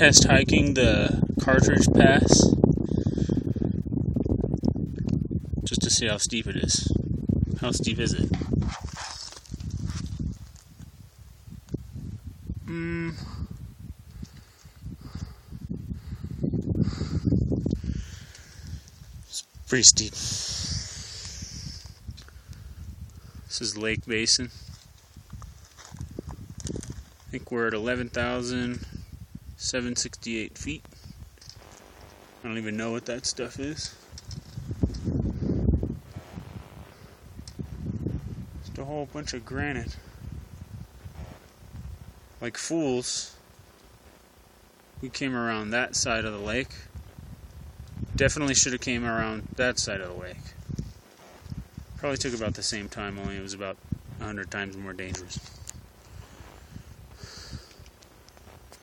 test hiking the Cartridge Pass just to see how steep it is. How steep is it? Mm. It's pretty steep. This is Lake Basin. I think we're at 11,768 feet. I don't even know what that stuff is. Just a whole bunch of granite. Like fools, we came around that side of the lake. Definitely should have came around that side of the lake. Probably took about the same time, only it was about 100 times more dangerous.